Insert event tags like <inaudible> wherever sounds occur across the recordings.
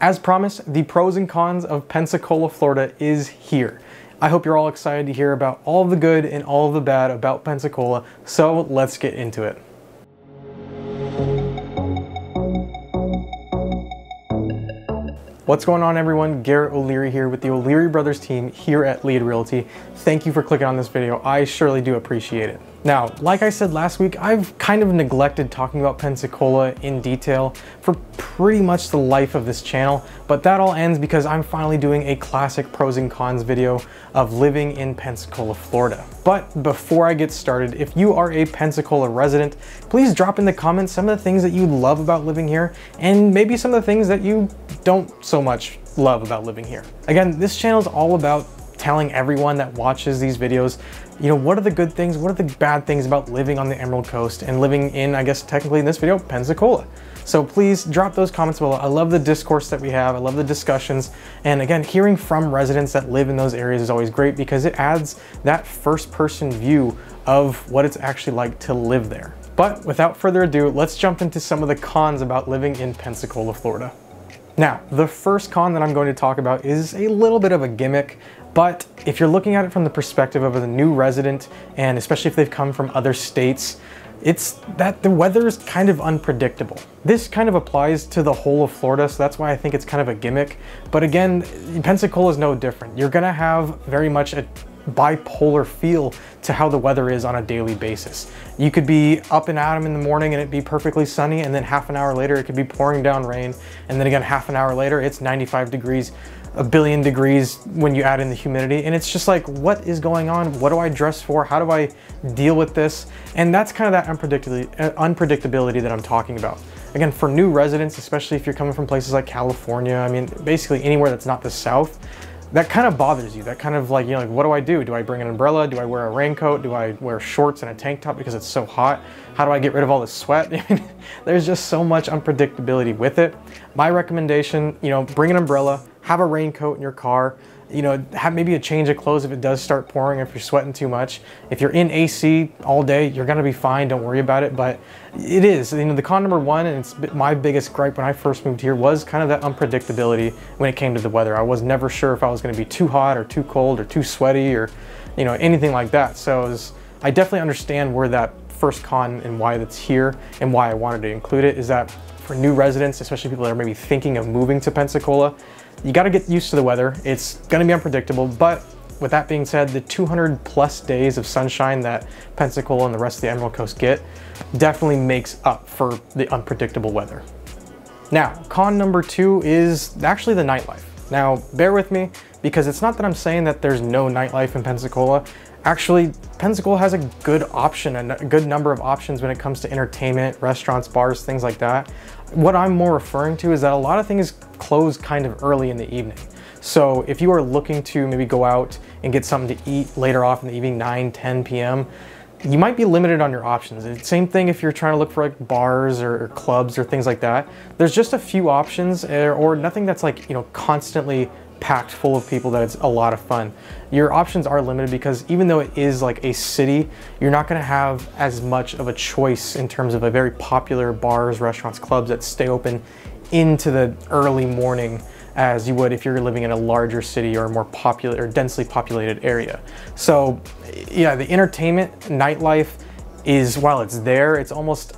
As promised, the pros and cons of Pensacola, Florida is here. I hope you're all excited to hear about all the good and all the bad about Pensacola, so let's get into it. What's going on everyone? Garret O'Leary here with the O'Leary Brothers team here at Lead Realty. Thank you for clicking on this video. I surely do appreciate it. Now, like I said last week, I've kind of neglected talking about Pensacola in detail for pretty much the life of this channel, but that all ends because I'm finally doing a classic pros and cons video of living in Pensacola, Florida. But before I get started, if you are a Pensacola resident, please drop in the comments some of the things that you love about living here and maybe some of the things that you don't so much love about living here. Again, this channel is all about telling everyone that watches these videos, you know, what are the good things, what are the bad things about living on the Emerald Coast and living in, I guess technically in this video, Pensacola. So please drop those comments below. I love the discourse that we have. I love the discussions. And again, hearing from residents that live in those areas is always great because it adds that first person view of what it's actually like to live there. But without further ado, let's jump into some of the cons about living in Pensacola, Florida. Now, the first con that I'm going to talk about is a little bit of a gimmick. But if you're looking at it from the perspective of a new resident, and especially if they've come from other states, it's that the weather is kind of unpredictable. This kind of applies to the whole of Florida, so that's why I think it's kind of a gimmick. But again, Pensacola is no different. You're gonna have very much a bipolar feel to how the weather is on a daily basis. You could be up and at 'em in the morning and it'd be perfectly sunny, and then half an hour later it could be pouring down rain, and then again half an hour later it's 95 degrees a billion degrees when you add in the humidity. And it's just like, what is going on? What do I dress for? How do I deal with this? And that's kind of that unpredictability, uh, that I'm talking about. Again, for new residents, especially if you're coming from places like California, I mean, basically anywhere that's not the South, that kind of bothers you. That kind of like, you know, like, what do I do? Do I bring an umbrella? Do I wear a raincoat? Do I wear shorts and a tank top because it's so hot? How do I get rid of all this sweat? <laughs> I mean, there's just so much unpredictability with it. My recommendation, you know, bring an umbrella, have a raincoat in your car, you know, have maybe a change of clothes if it does start pouring, if you're sweating too much. If you're in AC all day, you're gonna be fine, don't worry about it. But it is, you know, the con number one, and it's my biggest gripe when I first moved here was kind of that unpredictability when it came to the weather. I was never sure if I was gonna be too hot or too cold or too sweaty or, you know, anything like that. So was, I definitely understand where that first con and why that's here and why I wanted to include it is that for new residents, especially people that are maybe thinking of moving to Pensacola, you got to get used to the weather. It's going to be unpredictable, but with that being said, the 200 plus days of sunshine that Pensacola and the rest of the Emerald Coast get definitely makes up for the unpredictable weather. Now, con number two is actually the nightlife. Now, bear with me because it's not that I'm saying that there's no nightlife in Pensacola. Actually, Pensacola has a good option and a good number of options when it comes to entertainment, restaurants, bars, things like that. What I'm more referring to is that a lot of things close kind of early in the evening. So if you are looking to maybe go out and get something to eat later off in the evening, 9, 10 p.m., you might be limited on your options. Same thing if you're trying to look for like bars or, clubs or things like that. There's just a few options or, or nothing that's like, you know, constantly packed full of people that it's a lot of fun. Your options are limited because even though it is like a city, you're not gonna have as much of a choice in terms of a very popular bars, restaurants, clubs that stay open into the early morning as you would if you're living in a larger city or a more popular or densely populated area. So yeah, the entertainment, nightlife is, while it's there, it's almost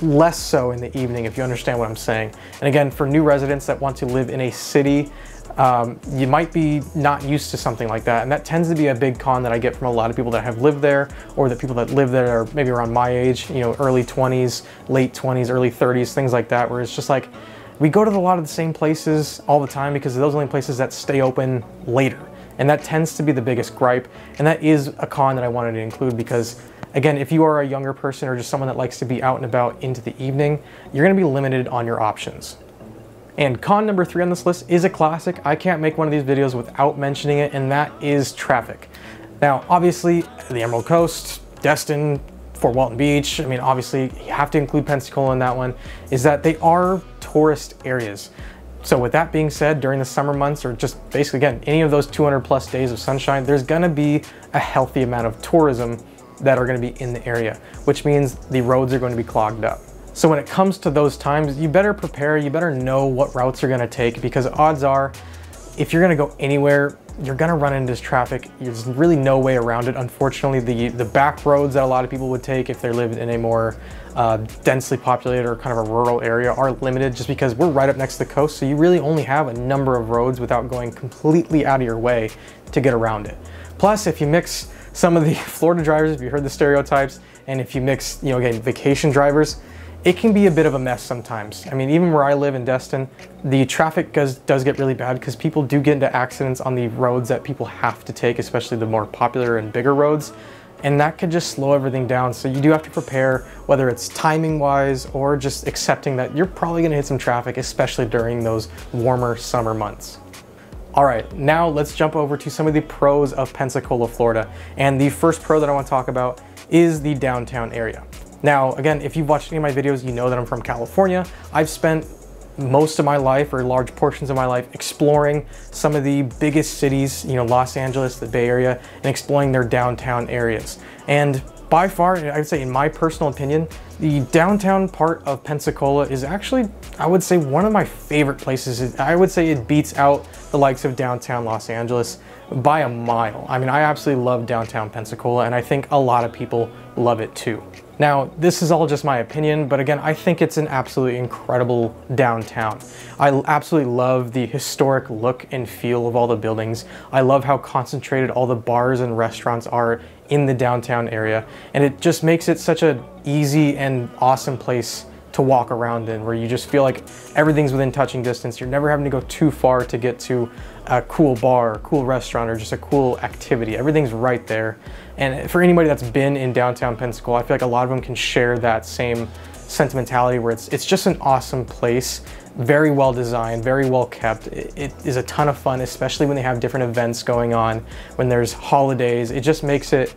less so in the evening if you understand what I'm saying. And again, for new residents that want to live in a city um, you might be not used to something like that. And that tends to be a big con that I get from a lot of people that have lived there or the people that live there are maybe around my age, you know, early 20s, late 20s, early 30s, things like that, where it's just like, we go to a lot of the same places all the time because those are the only places that stay open later. And that tends to be the biggest gripe. And that is a con that I wanted to include because again, if you are a younger person or just someone that likes to be out and about into the evening, you're gonna be limited on your options. And con number three on this list is a classic. I can't make one of these videos without mentioning it, and that is traffic. Now, obviously, the Emerald Coast, Destin, Fort Walton Beach, I mean, obviously, you have to include Pensacola in that one, is that they are tourist areas. So with that being said, during the summer months, or just basically, again, any of those 200 plus days of sunshine, there's gonna be a healthy amount of tourism that are gonna be in the area, which means the roads are going to be clogged up. So when it comes to those times, you better prepare, you better know what routes you're gonna take because odds are, if you're gonna go anywhere, you're gonna run into this traffic. There's really no way around it. Unfortunately, the, the back roads that a lot of people would take if they live in a more uh, densely populated or kind of a rural area are limited just because we're right up next to the coast. So you really only have a number of roads without going completely out of your way to get around it. Plus, if you mix some of the <laughs> Florida drivers, if you heard the stereotypes, and if you mix, you know, again, vacation drivers, it can be a bit of a mess sometimes. I mean, even where I live in Destin, the traffic does, does get really bad because people do get into accidents on the roads that people have to take, especially the more popular and bigger roads. And that could just slow everything down. So you do have to prepare, whether it's timing wise or just accepting that you're probably gonna hit some traffic, especially during those warmer summer months. All right, now let's jump over to some of the pros of Pensacola, Florida. And the first pro that I wanna talk about is the downtown area. Now, again, if you've watched any of my videos, you know that I'm from California. I've spent most of my life or large portions of my life exploring some of the biggest cities, you know, Los Angeles, the Bay Area, and exploring their downtown areas. And by far, I would say in my personal opinion, the downtown part of Pensacola is actually, I would say, one of my favorite places. I would say it beats out the likes of downtown Los Angeles by a mile. I mean, I absolutely love downtown Pensacola, and I think a lot of people love it too. Now, this is all just my opinion, but again, I think it's an absolutely incredible downtown. I absolutely love the historic look and feel of all the buildings. I love how concentrated all the bars and restaurants are in the downtown area, and it just makes it such an easy and awesome place to walk around in where you just feel like everything's within touching distance. You're never having to go too far to get to a cool bar, cool restaurant, or just a cool activity. Everything's right there. And for anybody that's been in downtown Pensacola, I feel like a lot of them can share that same sentimentality where it's, it's just an awesome place, very well designed, very well kept. It, it is a ton of fun, especially when they have different events going on, when there's holidays. It just makes it,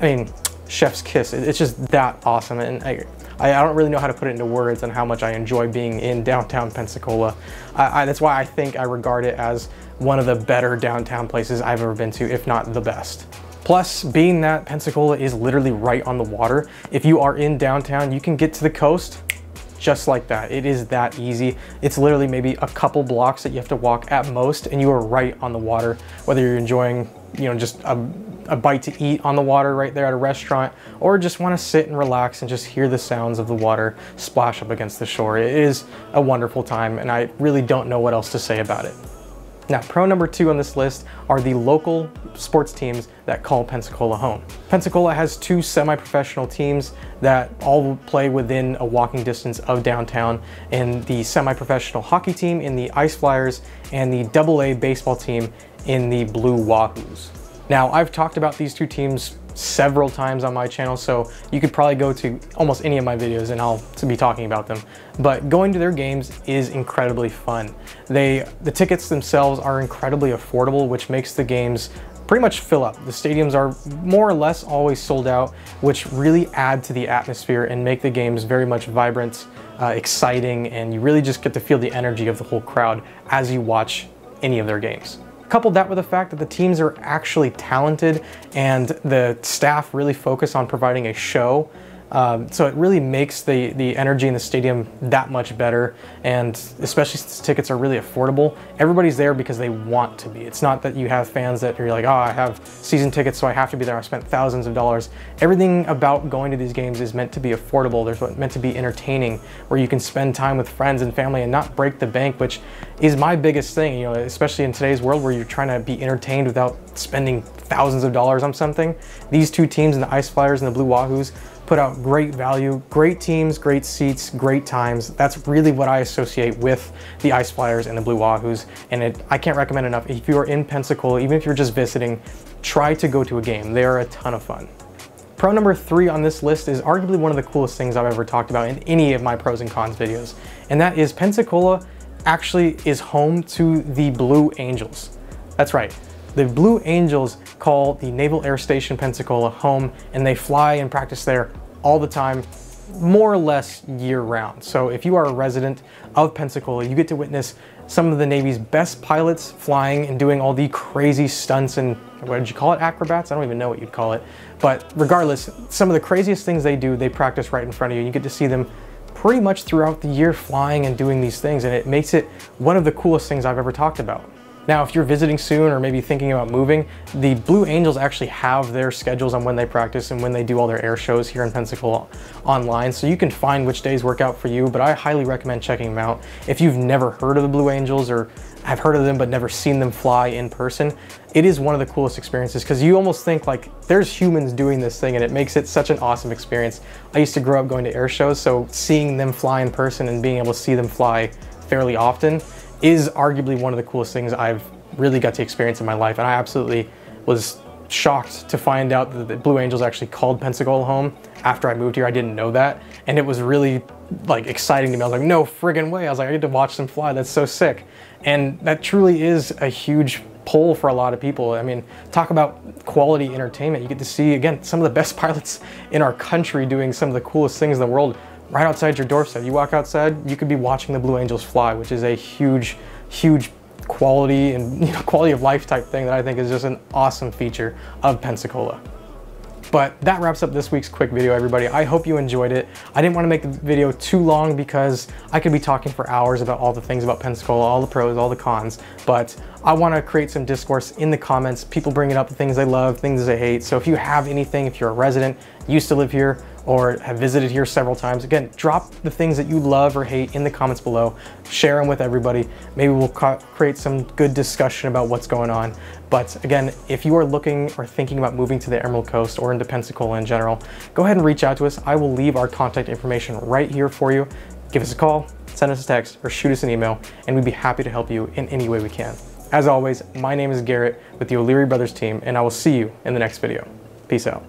I mean, chef's kiss. It, it's just that awesome. And I, I, I, don't really know how to put it into words on how much I enjoy being in downtown Pensacola. I, I, that's why I think I regard it as one of the better downtown places I've ever been to, if not the best. Plus, being that Pensacola is literally right on the water, if you are in downtown, you can get to the coast just like that. It is that easy. It's literally maybe a couple blocks that you have to walk at most and you are right on the water, whether you're enjoying, you know, just a a bite to eat on the water right there at a restaurant, or just want to sit and relax and just hear the sounds of the water splash up against the shore. It is a wonderful time, and I really don't know what else to say about it. Now, pro number two on this list are the local sports teams that call Pensacola home. Pensacola has two semi-professional teams that all play within a walking distance of downtown, and the semi-professional hockey team in the Ice Flyers and the AA baseball team in the Blue Wahoos. Now, I've talked about these two teams several times on my channel, so you could probably go to almost any of my videos and I'll be talking about them. But going to their games is incredibly fun. They, the tickets themselves are incredibly affordable, which makes the games pretty much fill up. The stadiums are more or less always sold out, which really add to the atmosphere and make the games very much vibrant, uh, exciting, and you really just get to feel the energy of the whole crowd as you watch any of their games. Couple that with the fact that the teams are actually talented and the staff really focus on providing a show um, so it really makes the, the energy in the stadium that much better. And especially since tickets are really affordable, everybody's there because they want to be. It's not that you have fans that are like, oh, I have season tickets, so I have to be there. I spent thousands of dollars. Everything about going to these games is meant to be affordable. There's what meant to be entertaining, where you can spend time with friends and family and not break the bank, which is my biggest thing, you know, especially in today's world where you're trying to be entertained without spending thousands of dollars on something. These two teams, and the Ice Flyers and the Blue Wahoos, put out great value, great teams, great seats, great times. That's really what I associate with the Ice Flyers and the Blue Wahoos. And it, I can't recommend enough. If you are in Pensacola, even if you're just visiting, try to go to a game. They are a ton of fun. Pro number three on this list is arguably one of the coolest things I've ever talked about in any of my pros and cons videos. And that is Pensacola actually is home to the Blue Angels. That's right. The Blue Angels call the Naval Air Station Pensacola home and they fly and practice there all the time, more or less year round. So if you are a resident of Pensacola, you get to witness some of the Navy's best pilots flying and doing all the crazy stunts and what did you call it? Acrobats? I don't even know what you'd call it. But regardless, some of the craziest things they do, they practice right in front of you. You get to see them pretty much throughout the year flying and doing these things, and it makes it one of the coolest things I've ever talked about. Now, if you're visiting soon or maybe thinking about moving, the Blue Angels actually have their schedules on when they practice and when they do all their air shows here in Pensacola online, so you can find which days work out for you, but I highly recommend checking them out. If you've never heard of the Blue Angels or have heard of them but never seen them fly in person, it is one of the coolest experiences because you almost think like there's humans doing this thing and it makes it such an awesome experience. I used to grow up going to air shows, so seeing them fly in person and being able to see them fly fairly often is arguably one of the coolest things I've really got to experience in my life. And I absolutely was shocked to find out that the Blue Angels actually called Pensacola home after I moved here. I didn't know that. And it was really like exciting to me. I was like, no friggin' way. I was like, I get to watch them fly. That's so sick. And that truly is a huge pull for a lot of people. I mean, talk about quality entertainment. You get to see, again, some of the best <laughs> pilots in our country doing some of the coolest things in the world right outside your doorstep. You walk outside, you could be watching the Blue Angels fly, which is a huge, huge quality and <laughs> you know, quality of life type thing that I think is just an awesome feature of Pensacola. But that wraps up this week's quick video, everybody. I hope you enjoyed it. I didn't want to make the video too long because I could be talking for hours about all the things about Pensacola, all the pros, all the cons, but I want to create some discourse in the comments. People bringing up the things they love, things they hate. So if you have anything, if you're a resident, used to live here, or have visited here several times, again, drop the things that you love or hate in the comments below. Share them with everybody. Maybe we'll create some good discussion about what's going on. But again, if you are looking or thinking about moving to the Emerald Coast or into Pensacola in general, go ahead and reach out to us. I will leave our contact information right here for you. Give us a call, send us a text, or shoot us an email, and we'd be happy to help you in any way we can. As always, my name is Garret with the O'Leary Brothers team, and I will see you in the next video. Peace out.